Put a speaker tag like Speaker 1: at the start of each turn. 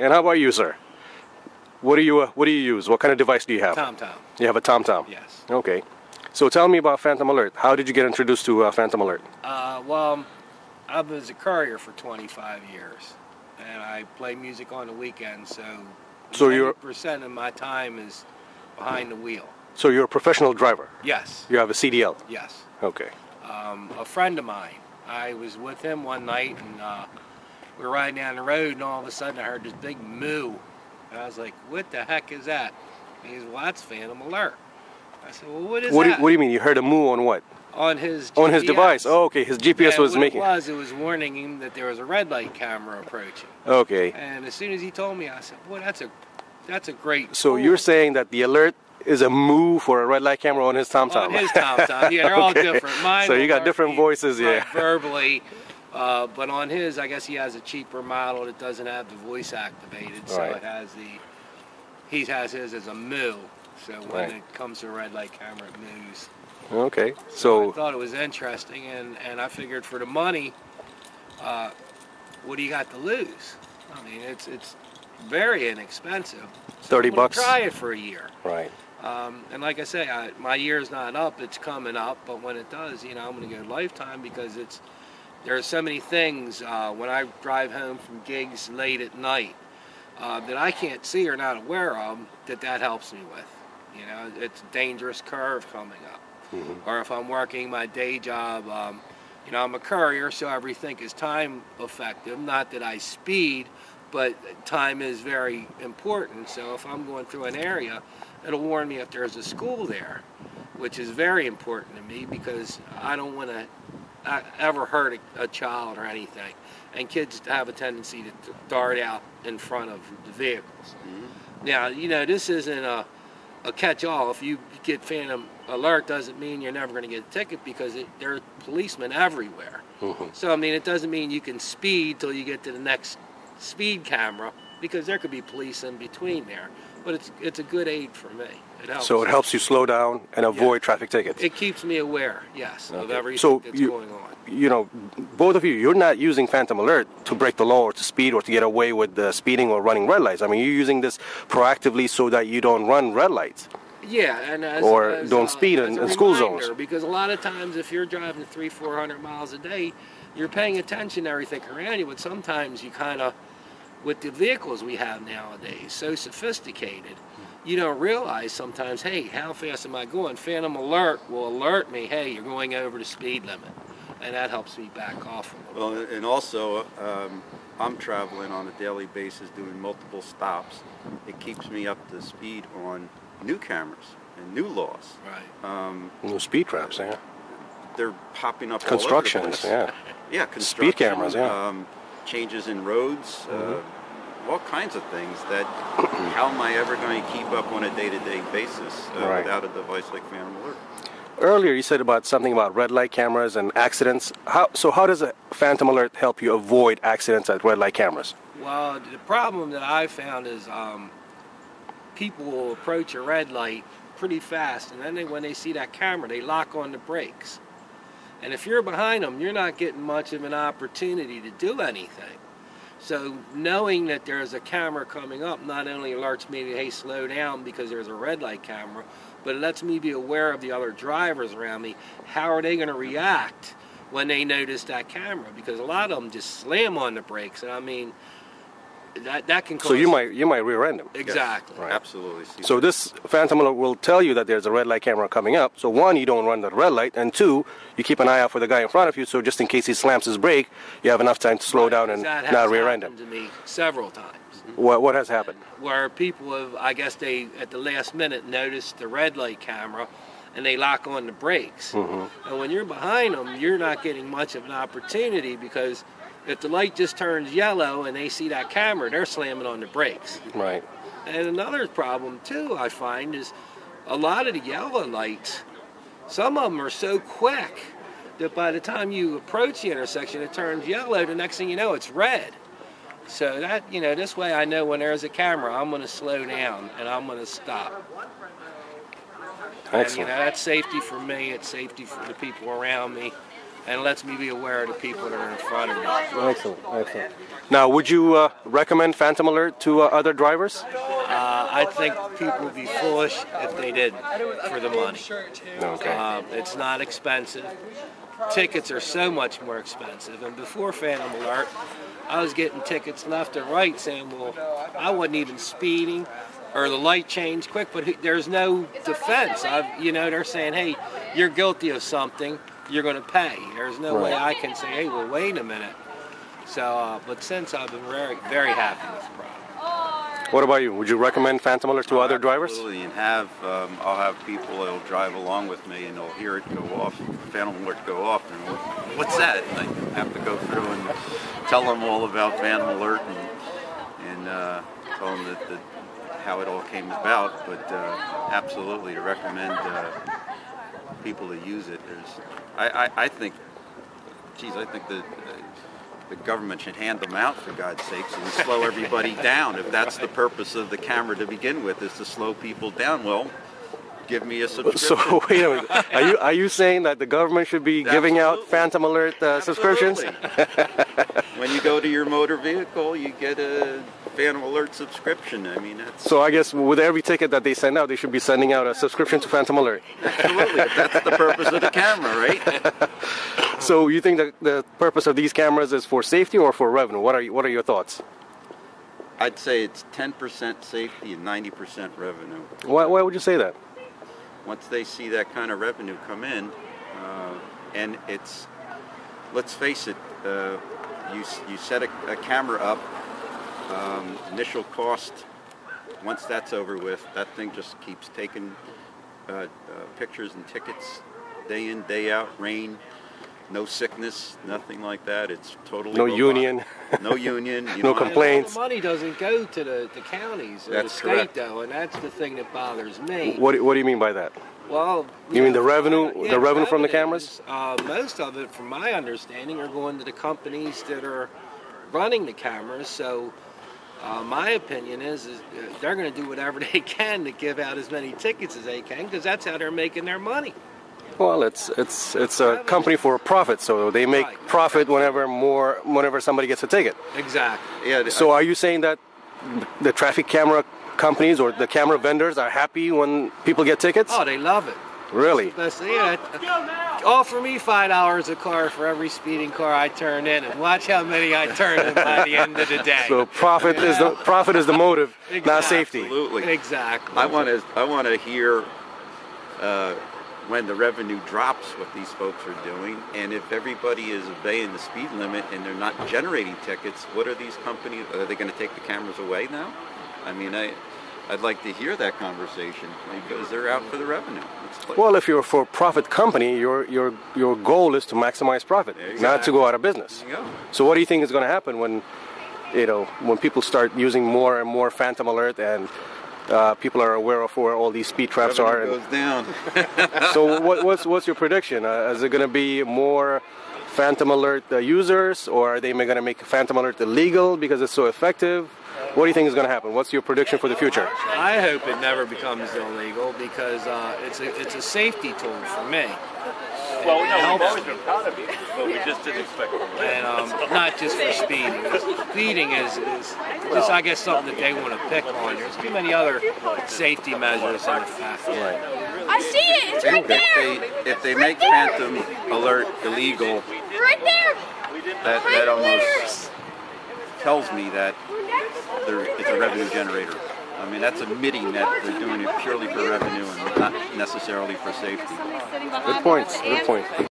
Speaker 1: And how about you, sir? What do you uh, What do you use? What kind of device do you have?
Speaker 2: Tom Tom.
Speaker 1: You have a TomTom.
Speaker 2: Yes.
Speaker 1: Okay. So tell me about Phantom Alert. How did you get introduced to uh, Phantom Alert?
Speaker 2: Uh, well, I was a courier for 25 years, and I play music on the weekends. So,
Speaker 1: So you're-
Speaker 2: percent of my time is behind the wheel.
Speaker 1: So you're a professional driver.
Speaker 2: Yes.
Speaker 1: You have a CDL.
Speaker 2: Yes.
Speaker 1: Okay.
Speaker 2: Um, a friend of mine. I was with him one night, and uh, we were riding down the road, and all of a sudden I heard this big moo. And I was like, "What the heck is that?" And he's, "Well, that's Phantom Alert." I said, "Well, what is
Speaker 1: What do,
Speaker 2: that?"
Speaker 1: you, what do you mean? You heard a moo on what?
Speaker 2: on his
Speaker 1: On his device. Oh, okay. His GPS
Speaker 2: And
Speaker 1: was
Speaker 2: what
Speaker 1: making.
Speaker 2: It was it was warning him that there was a red light camera approaching.
Speaker 1: Okay.
Speaker 2: And as soon as he told me, I said, "Boy, that's a that's a great."
Speaker 1: So
Speaker 2: tool."
Speaker 1: you're saying that the alert is a moo for a red light camera on his TomTom.
Speaker 2: on his TomTom. Yeah, they're all different. Mine
Speaker 1: So you got different voices, yeah.
Speaker 2: verbally. Uh, but on his, I guess he has a cheaper model that doesn't have the voice activated, so
Speaker 1: Right.
Speaker 2: it has the. He has his as a moo, so when
Speaker 1: Right.
Speaker 2: it comes to a red light camera, it moves.
Speaker 1: Okay.
Speaker 2: I
Speaker 1: So I
Speaker 2: thought it was interesting, and, and I figured for the money, uh, what do you got to lose? I mean, it's it's very inexpensive. So
Speaker 1: 30 bucks?
Speaker 2: Try it for a year.
Speaker 1: right.
Speaker 2: Um, and like I say, I, my year's not up; it's coming up. But when it does, you know, I'm going to go lifetime because it's there are so many things uh, when I drive home from gigs late at night uh, that I can't see or not aware of that that helps me with. You know, it's a dangerous curve coming up. Or if I'm working my day job, um, you know, I'm a courier, so everything is time effective. Not that I speed, but time is very important. So if I'm going through an area, it'll warn me if there's a school there, which is very important to me because I don't want to ever hurt a, a child or anything. And kids have a tendency to dart out in front of the vehicles. Mm-hmm. Now, you know, this isn't a, a catch-all. If you get Phantom Alert, doesn't mean you're never going to get a ticket because it, there are policemen everywhere. Mm-hmm. So, I mean, it doesn't mean you can speed till you get to the next speed camera because there could be police in between there. But it's it's a good aid for me. It helps.
Speaker 1: So it helps you slow down and avoid
Speaker 2: Yeah.
Speaker 1: traffic tickets.
Speaker 2: It keeps me aware, yes, of
Speaker 1: Okay.
Speaker 2: everything
Speaker 1: So
Speaker 2: that's
Speaker 1: you-
Speaker 2: going on.
Speaker 1: you know, both of you, you're not using Phantom Alert to break the law or to speed or to get away with the speeding or running red lights. I mean, you're using this proactively so that you don't run red lights.
Speaker 2: Yeah, and as,
Speaker 1: Or
Speaker 2: as,
Speaker 1: don't
Speaker 2: uh,
Speaker 1: speed in- in school zones.
Speaker 2: Because a lot of times, if you're driving three, four hundred miles a day, you're paying attention to everything around you. But sometimes you kind of, with the vehicles we have nowadays, so sophisticated, you don't realize sometimes, hey, how fast am I going? Phantom Alert will alert me, hey, you're going over the speed limit, and that helps me back off a little.
Speaker 3: Well, and also, um, I'm traveling on a daily basis doing multiple stops. It keeps me up to speed on new cameras and new laws.
Speaker 2: Right.
Speaker 3: Um,
Speaker 1: No speed traps, yeah.
Speaker 3: they're popping up
Speaker 1: Constructions,
Speaker 3: all over the place.
Speaker 1: yeah.
Speaker 3: Yeah, construction.
Speaker 1: Speed cameras, yeah.
Speaker 3: Um, changes in roads, uh, all kinds of things that how am I ever going to keep up on a day-to-day basis uh,
Speaker 1: Right.
Speaker 3: without a device like Phantom Alert?
Speaker 1: Earlier, you said about something about red light cameras and accidents. How, so, how does a Phantom Alert help you avoid accidents at red light cameras?
Speaker 2: Well, the problem that I found is um, people will approach a red light pretty fast, and then they, when they see that camera, they lock on the brakes. And if you're behind them, you're not getting much of an opportunity to do anything. So knowing that there's a camera coming up not only alerts me to hey slow down because there's a red light camera, but it lets me be aware of the other drivers around me. How are they going to react when they notice that camera? Because a lot of them just slam on the brakes, and I mean that that can cause
Speaker 1: So you might you might rear end them.
Speaker 2: exactly.
Speaker 1: Right.
Speaker 3: Absolutely. See
Speaker 1: So
Speaker 3: that.
Speaker 1: this Phantom Alert will tell you that there's a red light camera coming up. So one, you don't run the red light, and two, you keep an eye out for the guy in front of you. So just in case he slams his brake, you have enough time to slow down and
Speaker 2: that
Speaker 1: not
Speaker 2: has
Speaker 1: rear end him.
Speaker 2: to me several times. Mm-hmm.
Speaker 1: What what has happened?
Speaker 2: where people have, I guess they at the last minute noticed the red light camera and they lock on the brakes. Mm-hmm. And when you're behind them, you're not getting much of an opportunity because if the light just turns yellow and they see that camera, they're slamming on the brakes.
Speaker 1: Right.
Speaker 2: And another problem too, I find, is a lot of the yellow lights, some of them are so quick that by the time you approach the intersection, it turns yellow. The next thing you know, it's red. So that you know, this way I know when there's a camera, I'm going to slow down and I'm going to stop. And you
Speaker 1: Excellent.
Speaker 2: know, that's safety for me. It's safety for the people around me. And it lets me be aware of the people that are in front of me.
Speaker 1: Excellent, excellent. Now, would you uh, recommend Phantom Alert to uh, other drivers?
Speaker 2: Uh, I think people would be foolish if they didn't for the money.
Speaker 1: Okay.
Speaker 2: Um, it's not expensive. Tickets are so much more expensive. And before Phantom Alert, I was getting tickets left and right saying, well, I wasn't even speeding or the light changed quick, but there's no defense. I've, you know, they're saying, hey, you're guilty of something, you're going to pay. There's no way I can say, hey, well, wait a minute. So, uh, but since I've been very, very happy with the product.
Speaker 1: What about you? Would you recommend Phantom Alert to other drivers?
Speaker 3: Absolutely, and have um, I'll have people that'll drive along with me, and they'll hear it go off, Phantom Alert go off, and what, what's that? And I have to go through and tell them all about Phantom Alert and and uh, tell them that, that how it all came about. But uh, absolutely, to recommend uh, people to use it. There's, I, I, I think, geez, I think that. Uh, the government should hand them out for God's sakes and slow everybody down. If that's the purpose of the camera to begin with, is to slow people down. Well, give me a subscription.
Speaker 1: So wait a minute. Are you are you saying that the government should be giving out Phantom Alert uh, subscriptions?
Speaker 3: When you go to your motor vehicle, you get a Phantom Alert subscription. I mean, that's
Speaker 1: So I guess with every ticket that they send out, they should be sending out a subscription to Phantom Alert.
Speaker 3: absolutely that's the purpose of the camera, right?
Speaker 1: So you think that the purpose of these cameras is for safety or for revenue? What are you, what are your thoughts?
Speaker 3: I'd say it's 10% safety and 90% revenue.
Speaker 1: Why, why would you say that?
Speaker 3: once they see that kind of revenue come in, uh, and it's, let's face it, uh, you, you set a, a camera up, um, initial cost, once that's over with, that thing just keeps taking uh, uh, pictures and tickets day in, day out, rain, no sickness, nothing like that. It's totally
Speaker 1: No
Speaker 3: robot-
Speaker 1: union.
Speaker 3: no union.
Speaker 1: No
Speaker 3: You don't
Speaker 1: complaints.
Speaker 2: The money doesn't go to the, the counties or
Speaker 3: That's
Speaker 2: the state,
Speaker 3: correct.
Speaker 2: though, and that's the thing that bothers me.
Speaker 1: What, do- what do you mean by that?
Speaker 2: Well,
Speaker 1: You mean the
Speaker 2: know,
Speaker 1: revenue-
Speaker 2: yeah,
Speaker 1: the revenue from the
Speaker 2: cameras? Uh, most of it, from my understanding, are going to the companies that are running the cameras. So, uh, my opinion is, is uh, they're going to do whatever they can to give out as many tickets as they can, because that's how they're making their money.
Speaker 1: Well, it's it's it's a company for profit, so they make
Speaker 2: Right.
Speaker 1: profit whenever more whenever somebody gets a ticket.
Speaker 2: Exactly.
Speaker 3: Yeah,
Speaker 1: So are you saying that the traffic camera companies or the camera vendors are happy when people get tickets?
Speaker 2: Oh, they love it.
Speaker 1: Really?
Speaker 2: That's, yeah, uh, offer me five dollars a car for every speeding car I turn in, and watch how many I turn in by the end of the day.
Speaker 1: So profit is the profit is the motive, not safety.
Speaker 3: absolutely.
Speaker 2: exactly.
Speaker 3: I want to I want to hear uh, when the revenue drops what these folks are doing, and if everybody is obeying the speed limit and they're not generating tickets, what are these companies? Are they going to take the cameras away now? I mean, I I'd like to hear that conversation because they're out for the revenue.
Speaker 1: Well, if you're a for-profit company, your your your goal is to maximize profit, not to go out of business.
Speaker 3: There you go.
Speaker 1: So what do you think is going to happen when, you know, when people start using more and more Phantom Alert and uh, people are aware of where all these speed traps are?
Speaker 3: revenue
Speaker 1: And,
Speaker 3: goes down.
Speaker 1: so what, what's what's your prediction? Uh, is it going to be more Phantom Alert uh, users, or are they going to make Phantom Alert illegal because it's so effective? What do you think is going to happen? What's your prediction for the future?
Speaker 2: I hope it never becomes illegal because uh, it's a it's a safety tool for me.
Speaker 4: Well, no, we've always been proud of you, but we just didn't expect it.
Speaker 2: and um, not just for speeding. Speeding is, is just, I guess, something that they want to pick on. There's too many other safety measures in effect.
Speaker 5: I see it. It's right there.
Speaker 3: if
Speaker 5: there.
Speaker 3: they if they make Phantom Alert illegal,
Speaker 5: Right there.
Speaker 3: that that almost tells me that there, it's a revenue generator. I mean, that's admitting that they're doing it purely for revenue and not necessarily for safety.
Speaker 1: Good points. Good point.